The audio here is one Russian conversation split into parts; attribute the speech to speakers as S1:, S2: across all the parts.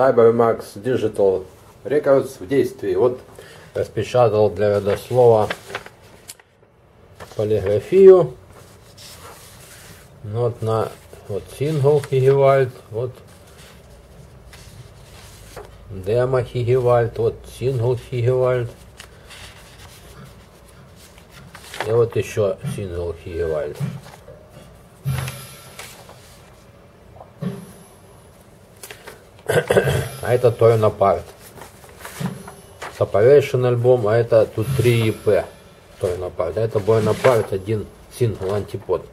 S1: Cybermax Digital Records в действии. Вот распечатал для родослова полиграфию. Вот на вот сингл Хигевальд, вот демо Хигевальд, вот сингл Хигевальд. И вот еще сингл Хигевальд. А это Торна Парт. Separation альбом, а это тут 3 EP. Торна Парт. А это Бойна Парт, один сингл антипод.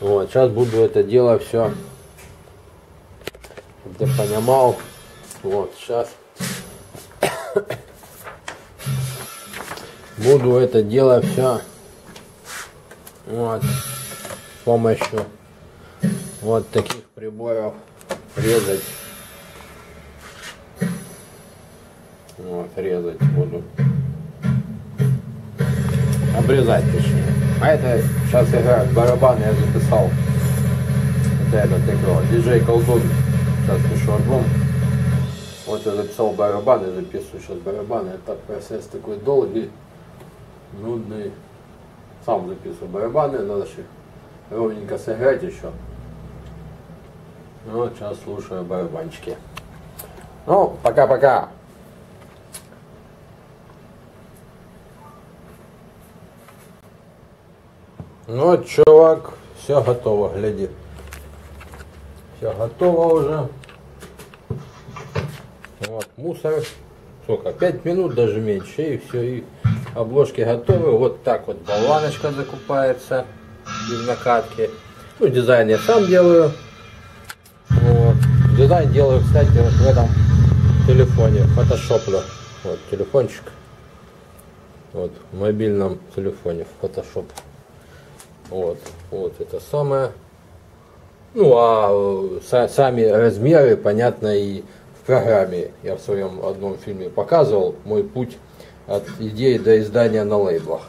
S1: Вот, сейчас буду это дело все, чтобы понимал. Вот, сейчас буду это дело все вот с помощью вот таких приборов резать вот резать буду обрезать точнее а это сейчас играет барабан я записал это этот играл диджей колдун сейчас пишу альбом вот я записал барабан, я записываю сейчас барабан. Это процесс такой долгий, нудный. Сам записываю барабаны, надо же ровненько сыграть еще. Ну, вот сейчас слушаю барабанчики. Ну, пока-пока. Ну, чувак, все готово, гляди. Все готово уже. Вот, мусор. Сколько? 5 минут даже меньше. И все, и обложки готовы. Вот так вот болваночка закупается без накатки. Ну, дизайн я сам делаю. Вот. Дизайн делаю, кстати, вот в этом телефоне. Фотошоплю. Вот, телефончик. Вот, в мобильном телефоне, в Photoshop. Вот, вот это самое. Ну, а э, сами размеры, понятно, и программе я в своем одном фильме показывал мой путь от идеи до издания на лейблах.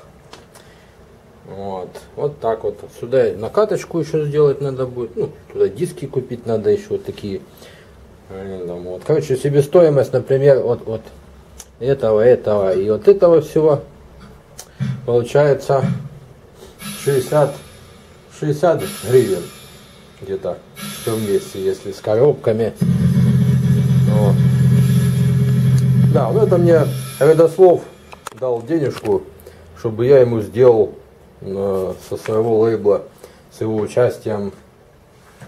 S1: Вот, вот так вот. Сюда накаточку еще сделать надо будет. Ну, туда диски купить надо еще вот такие. Вот. Короче, себестоимость, например, от, от этого, этого и вот этого всего получается 60, 60 гривен где-то все вместе, если с коробками. Но... Да, ну это мне Родослов дал денежку, чтобы я ему сделал э, со своего лейбла, с его участием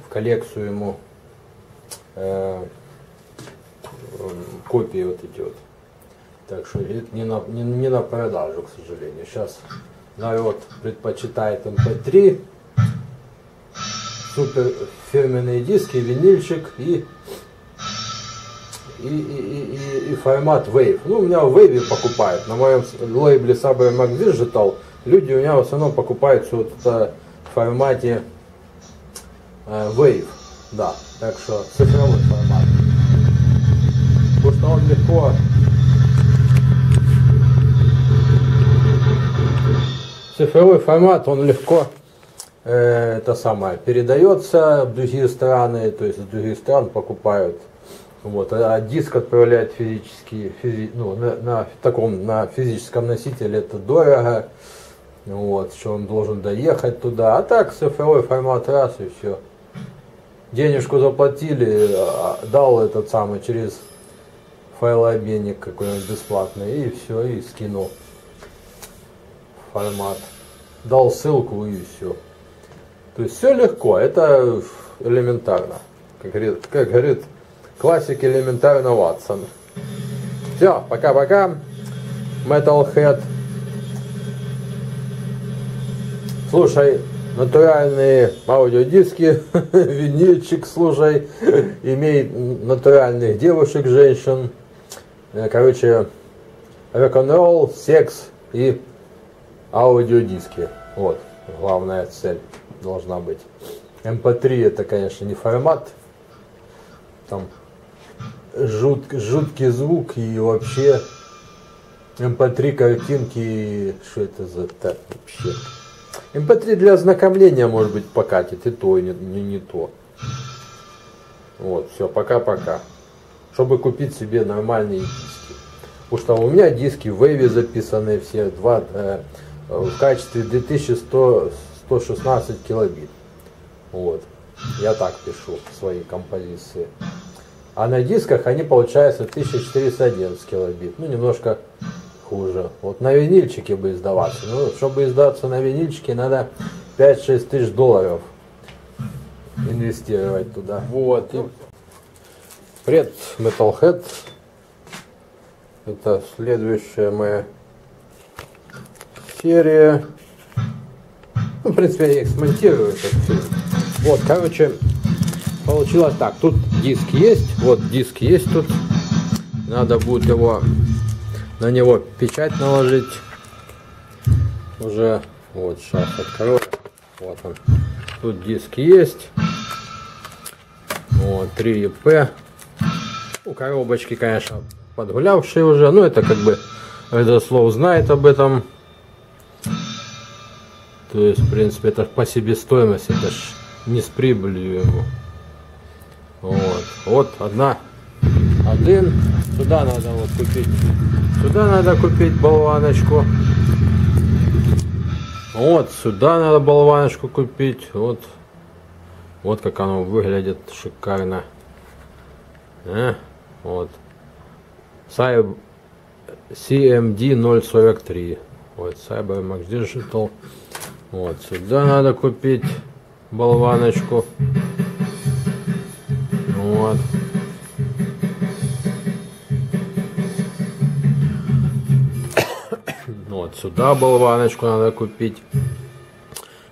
S1: в коллекцию ему э, копии вот эти вот. Так что это не на, не, не на продажу, к сожалению. Сейчас народ предпочитает MP3, эм супер фирменные диски, винильчик и и, и, и, и формат Wave. Ну, у меня Wave покупают. На моем лейбле Saber Mac Digital люди у меня в основном покупают вот в формате э, Wave. Да, так что цифровой формат. Потому что он легко цифровой формат, он легко э, это самое передается в другие страны, то есть с других стран покупают вот, а диск отправлять физически, физи, ну, на, на таком, на физическом носителе это дорого. Вот, что он должен доехать туда. А так цифровой формат раз и все. Денежку заплатили, а, дал этот самый через файлообменник какой-нибудь бесплатный и все, и скинул формат. Дал ссылку и все. То есть все легко, это элементарно. Как говорит, как говорит Классик элементарно Ватсон. Все, пока-пока. Metalhead. Слушай натуральные аудиодиски, винильчик слушай, имей натуральных девушек, женщин. Э, короче, рок-н-ролл, секс и аудиодиски. Вот, главная цель должна быть. MP3 эм это, конечно, не формат. Там жут, жуткий звук и вообще mp3 картинки, что это за так вообще. MP3 для ознакомления, может быть, покатит, и то, и не, не, не то. Вот, все, пока-пока. Чтобы купить себе нормальные диски. Потому что у меня диски в Wave записаны все, два, э, в качестве 2100 116 килобит. Вот. Я так пишу свои композиции. А на дисках они получаются 1411 килобит. Ну, немножко хуже. Вот на винильчике бы издаваться. Ну, чтобы издаться на винильчике, надо 5-6 тысяч долларов инвестировать туда. Вот. И пред Metalhead. Это следующая моя серия. Ну, в принципе, я их смонтирую. Вот, короче, получилось так. Тут диск есть. Вот диск есть тут. Надо будет его на него печать наложить. Уже вот сейчас открою. Вот он. Тут диск есть. Вот, 3 EP. Ну, коробочки, конечно, подгулявшие уже. Ну, это как бы это слово знает об этом. То есть, в принципе, это по себестоимости, это ж не с прибылью ему. Вот. Вот одна. Один. Сюда надо вот купить. Сюда надо купить болваночку. Вот, сюда надо болваночку купить. Вот. Вот как оно выглядит шикарно. А? Вот. Cyber CMD 043. Вот, CyberMax Digital. Вот, сюда надо купить болваночку. Вот. Вот сюда болваночку надо купить.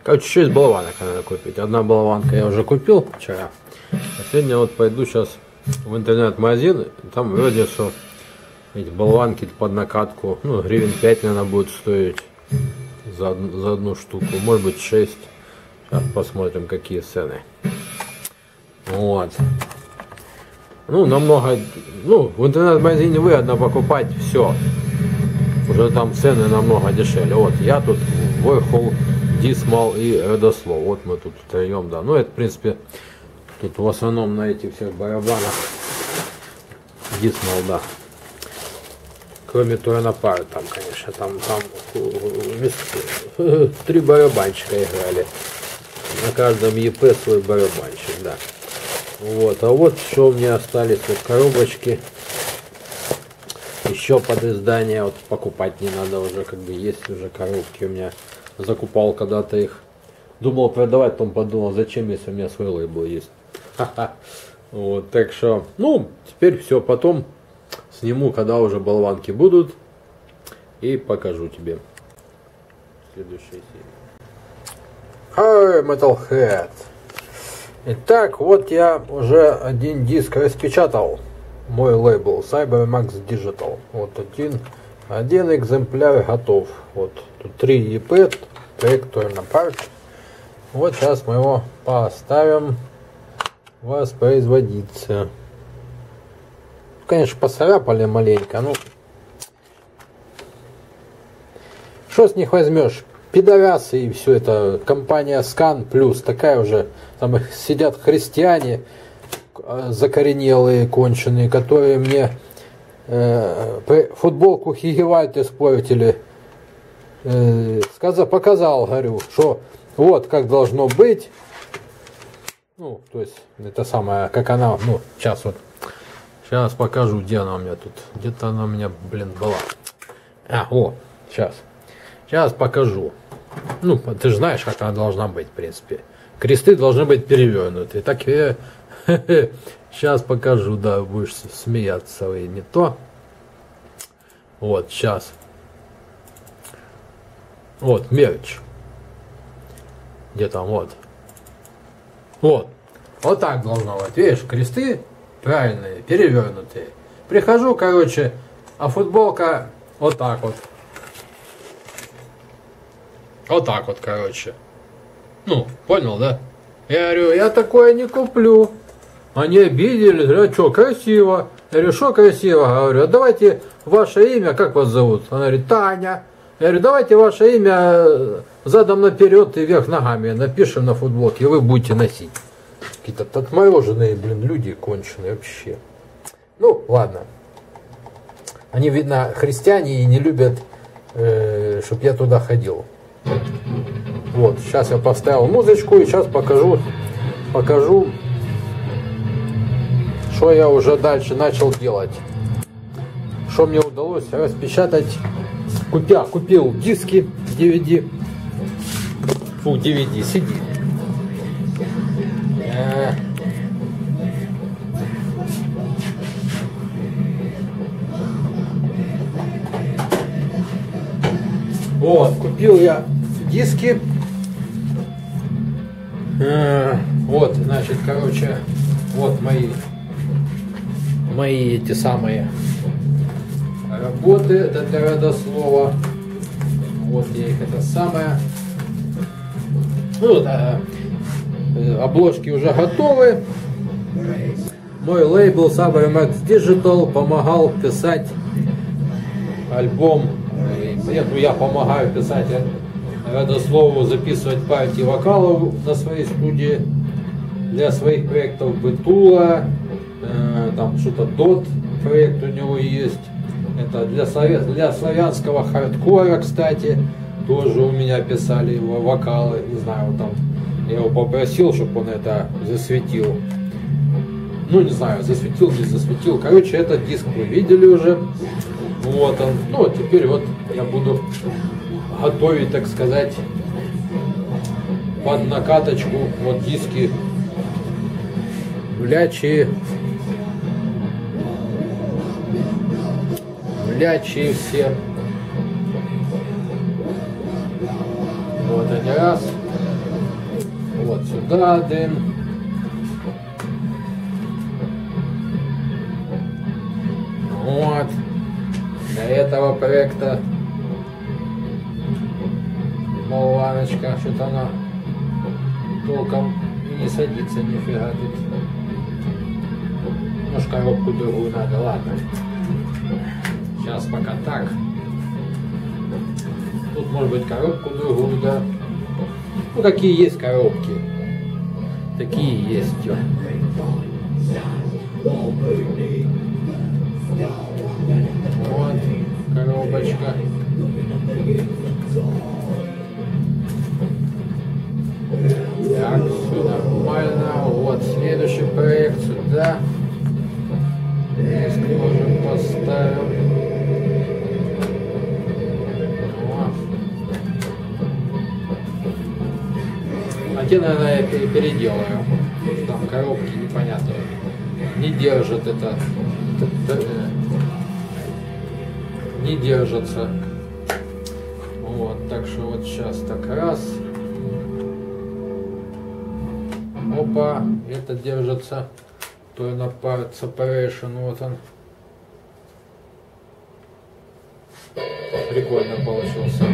S1: Короче, 6 болванок надо купить. Одна болванка я уже купил вчера. А сегодня вот пойду сейчас в интернет-магазин. Там что эти болванки под накатку, ну, гривен 5, наверное, будет стоить за, за одну штуку. Может быть 6. Сейчас посмотрим, какие цены. Вот. Ну, намного, ну, в интернет-магазине выгодно покупать все. Уже там цены намного дешевле. Вот, я тут Войхол, Дисмал и Родослов. Вот мы тут втроем, да. Ну, это, в принципе, тут в основном на этих всех барабанах Дисмал, да. Кроме Туранопара, там, конечно, там, там три барабанщика играли. На каждом ЕП свой барабанщик, да. Вот, а вот что у меня остались вот коробочки. Еще под издание, вот покупать не надо уже, как бы есть уже коробки у меня. Закупал когда-то их. Думал продавать, потом подумал, зачем, если у меня свой лейбл есть. Вот, так что, ну, теперь все, потом Сниму, когда уже болванки будут. И покажу тебе. Следующая серия. Metalhead. Итак, вот я уже один диск распечатал. Мой лейбл Cybermax Digital. Вот один, один экземпляр готов. Вот тут три EP, на part. Вот сейчас мы его поставим воспроизводиться конечно, поцарапали маленько, ну... Что с них возьмешь? Пидорасы и все это. Компания Скан Плюс, такая уже. Там сидят христиане э, закоренелые, конченые, которые мне э, футболку Хигевальт испортили. Э, сказал, показал, говорю, что вот как должно быть. Ну, то есть, это самое, как она, ну, сейчас вот Сейчас покажу, где она у меня тут. Где-то она у меня, блин, была. А, о, сейчас. Сейчас покажу. Ну, ты же знаешь, как она должна быть, в принципе. Кресты должны быть перевернуты. Так я... Сейчас покажу, да, будешь смеяться и не то. Вот, сейчас. Вот, мерч. Где там, вот. Вот. Вот так должно быть. Видишь, кресты правильные, перевернутые. Прихожу, короче, а футболка вот так вот. Вот так вот, короче. Ну, понял, да? Я говорю, я такое не куплю. Они обиделись, говорят, что, красиво. Я говорю, что красиво? Говорю, а давайте ваше имя, как вас зовут? Она говорит, Таня. Я говорю, давайте ваше имя задом наперед и вверх ногами напишем на футболке, и вы будете носить. Какие-то отмороженные, блин, люди конченые вообще. Ну, ладно. Они, видно, христиане и не любят, э, чтобы я туда ходил. Вот, сейчас я поставил музычку и сейчас покажу, покажу, что я уже дальше начал делать. Что мне удалось распечатать. Купя, купил диски DVD. Фу, DVD, сиди. Вот, купил я диски. Э, вот, значит, короче, вот мои мои эти самые работы, это для родослова. Вот я их это самое. Ну, да, э, обложки уже готовы. Мой лейбл Max Digital помогал писать альбом. Ну я помогаю писать родослову, записывать партии вокалов на своей студии для своих проектов Бетула, э, там что-то Дот проект у него есть. Это для, славя... для славянского хардкора, кстати, тоже у меня писали его вокалы, не знаю, там я его попросил, чтобы он это засветил. Ну, не знаю, засветил, не засветил. Короче, этот диск вы видели уже. Вот он. Ну, теперь вот я буду готовить, так сказать, под накаточку вот диски влячие влячие все. Вот они раз. Вот сюда один этого проекта болваночка что-то она толком и не садится нифига тут. Может коробку другую надо ладно. Сейчас пока так. Тут может быть коробку другую да. Ну какие есть коробки. Такие есть вот коробочка так, все нормально. Вот, следующий проект сюда. Диск можем поставим. А те, наверное, я переделаю. Там коробки непонятные. Не держат это. Э, не держатся. Вот, так что вот сейчас так раз. Опа, это держится. То на part separation, вот он. Прикольно получился.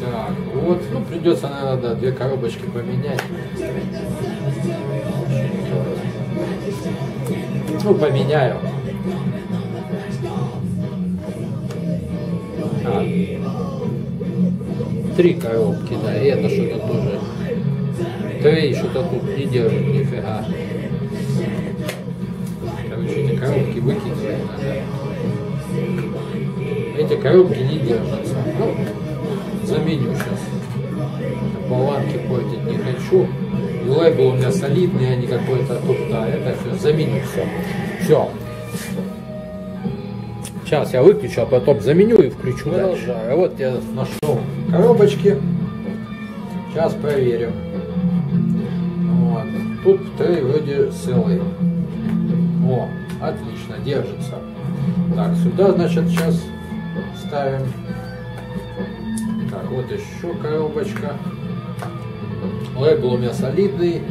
S1: Так, вот, ну придется, наверное, да, две коробочки поменять. Ну, поменяю. А, три коробки, да, и это что-то тоже. Три что-то тут не держит нифига. Короче, эти коробки выкидывать надо. Эти коробки не держатся. Ну, заменю сейчас. Болванки портить не хочу. И лейбл у меня солидный, а не какой-то тут, да, это все, заменю все. Все. Сейчас я выключу, а потом заменю и включу Продолжаю. Дальше. Вот я нашел коробочки. Сейчас проверим. Вот. Тут три вроде целые. О, отлично, держится. Так, сюда, значит, сейчас ставим. Так, вот еще коробочка. Лейбл у меня солидный.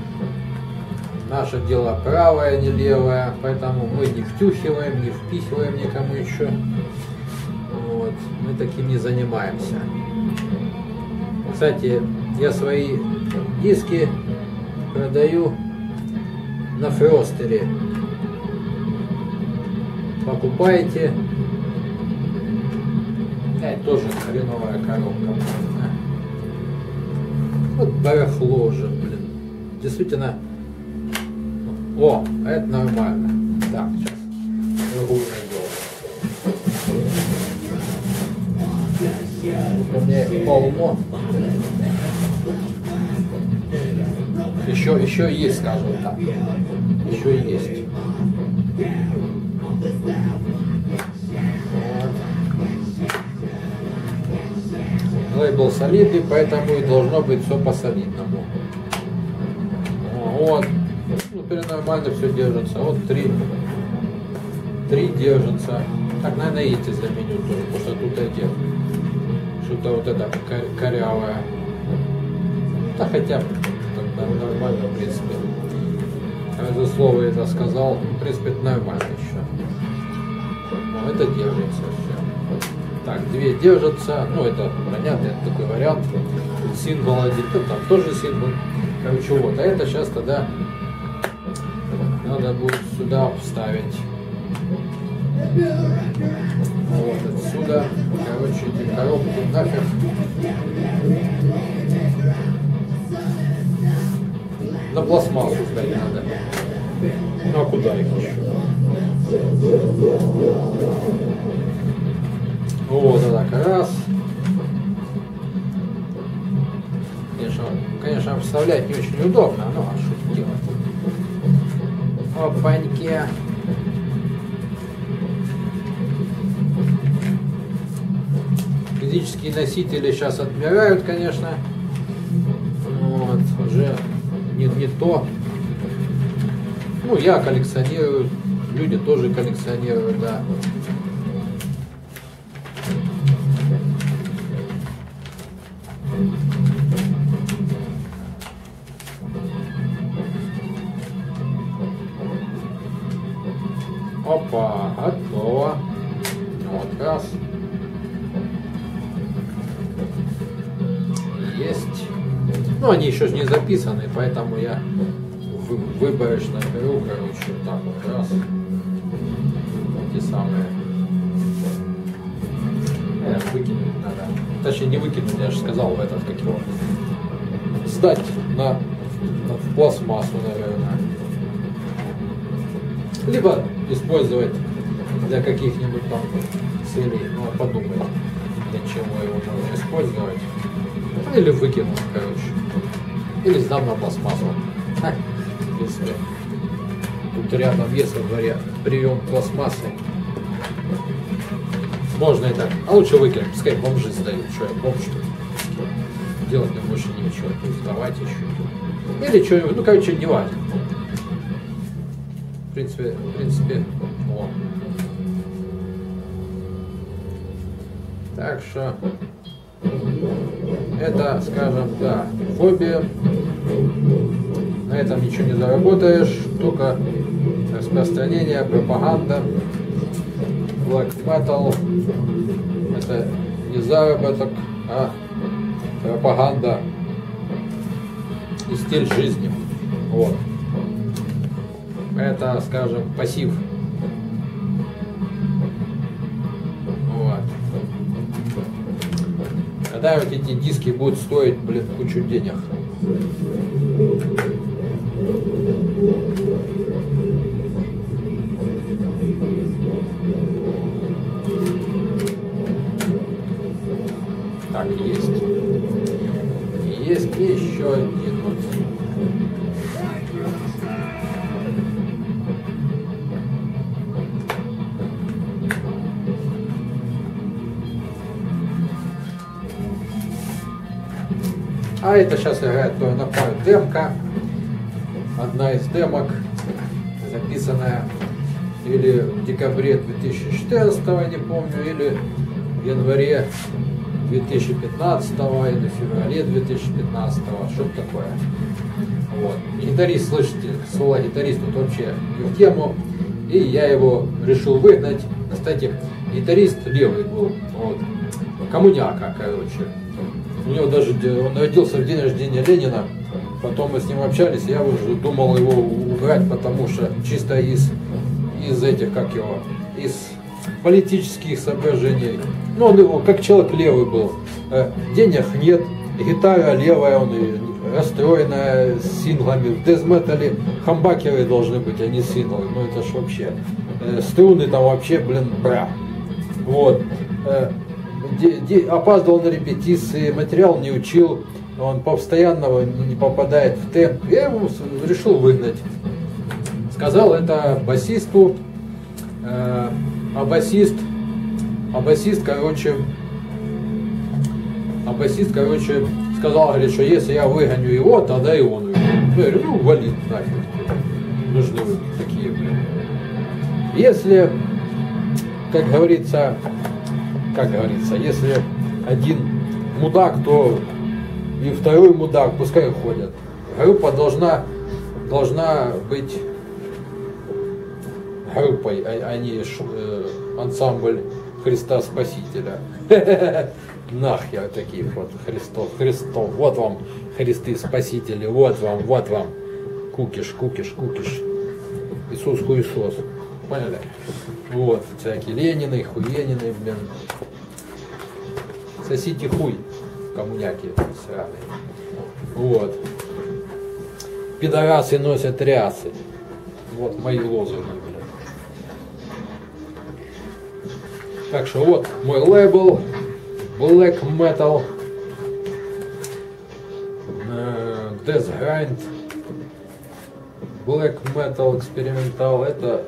S1: Наше дело правое, не левое, поэтому мы не втюхиваем, не впихиваем никому еще. Вот. Мы таким не занимаемся. Кстати, я свои диски продаю на фростере. Покупайте. Опять тоже хреновая коробка. Вот барахло же, блин. Действительно. О, это нормально. Так, сейчас. Другую найдем. У меня полно. Еще, еще есть, скажем так. Еще есть. Лейбл солидный, поэтому и должно быть все по солидному. Вот. Нормально все держится. Вот три. Три держится. Так, наверное, эти заменю тоже, потому что тут эти. Что-то вот это корявое. Да хотя нормально, в принципе. Это слово это сказал. В принципе, это нормально еще. Но это держится все. Так, две держатся. Ну, это понятно, это такой вариант. Символ один, ну, там тоже символ. Короче, вот. А это сейчас тогда надо будет сюда вставить. Вот отсюда. Короче, эти коробки нафиг. На пластмассу сдать надо. Ну а куда их еще? Вот, так, раз. Конечно, конечно, вставлять не очень удобно, но а что делать? Опаньки. Физические носители сейчас отмирают, конечно. Вот, уже не, не то. Ну, я коллекционирую, люди тоже коллекционируют, да. Ну, они еще не записаны, поэтому я выборочно беру, короче, вот так вот раз. Эти самые. Э, выкинуть надо. Точнее, не выкинуть, я же сказал, этот, как его, сдать на, на пластмассу, наверное. Либо использовать для каких-нибудь там целей, ну, подумать, для чего его можно использовать. Или выкинуть, короче. Или сдам на пластмассу. в принципе. Тут рядом есть во дворе прием пластмассы. Можно и так. А лучше выкинуть, пускай бомжи сдают. Что я бомж, что Делать мне больше нечего. Сдавать еще. Или что-нибудь, ну, короче, не важно. В принципе, в принципе, о. Так что это, скажем, да, хобби. На этом ничего не заработаешь, только распространение, пропаганда, black metal. Это не заработок, а пропаганда и стиль жизни. Вот. Это, скажем, пассив. Вот эти диски будут стоить, блин, кучу денег. Так, есть. Есть еще это сейчас играет то на пару демка. Одна из демок, записанная или в декабре 2014, не помню, или в январе 2015 или феврале 2015, что-то такое. Вот. Гитарист, слышите, соло гитарист тут вообще не в тему, и я его решил выгнать. Кстати, гитарист левый был, вот, коммуняка, короче. У него даже, он родился в день рождения Ленина, потом мы с ним общались, я уже думал его убрать, потому что чисто из, из этих, как его, из
S2: политических соображений. Ну, он его как человек левый был. Э, денег нет, гитара левая, он расстроенная с синглами. В дезметале хамбакеры должны быть, а не синглы. Ну это ж вообще. Э, струны там вообще, блин, бра. Вот. Де, де, опаздывал на репетиции, материал не учил, он постоянно не попадает в темп. Я его решил выгнать. Сказал это басисту, э, а басист, а басист, короче, а басист, короче, сказал, говорит, что если я выгоню его, тогда и он. Я говорю, ну, валит нафиг. Нужны такие, блин. Если, как говорится, как говорится, если один мудак, то и второй мудак, пускай ходят. Группа должна, должна быть группой, а, а не э, ансамбль Христа Спасителя. Нахер такие вот Христов, Христов, вот вам Христы Спасители, вот вам, вот вам. Кукиш, кукиш, кукиш. Иисус Хуисос. Поняли? Вот, всякие Ленины, хуенины, блин. Сосите хуй, коммуняки сраные. Вот. Пидорасы носят рясы. Вот мои лозунги, блин. Так что вот мой лейбл Black Metal э, Death Grind Black Metal Experimental это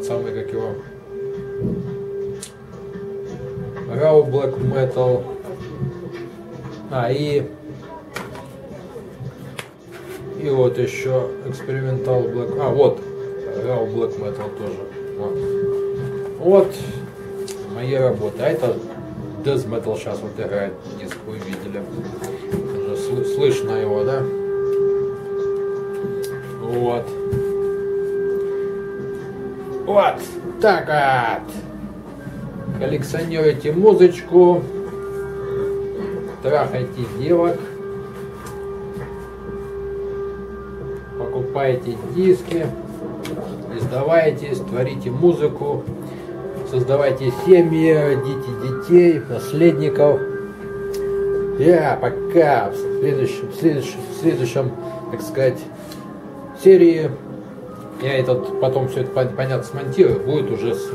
S2: этот самый как его Raw Black Metal а и и вот еще Experimental Black а вот Raw Black Metal тоже вот, вот мои работы. А это Death Metal сейчас вот играет диск, вы видели. Уже слышно его, да? Вот. Вот. Так вот. Коллекционируйте музычку. Трахайте девок. Покупайте диски. Издавайтесь, творите музыку создавайте семьи, родите детей, наследников. Я пока в следующем, в следующем, в следующем, так сказать, серии я этот потом все это понятно смонтирую, будет уже с,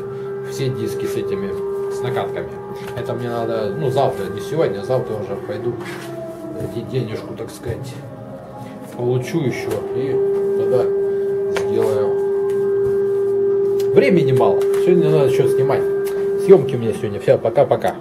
S2: все диски с этими, с накатками. Это мне надо, ну завтра, не сегодня, а завтра уже пойду денежку, так сказать, получу еще и тогда сделаю. Времени мало. Сегодня надо что снимать. Съемки у меня сегодня. Все, пока-пока.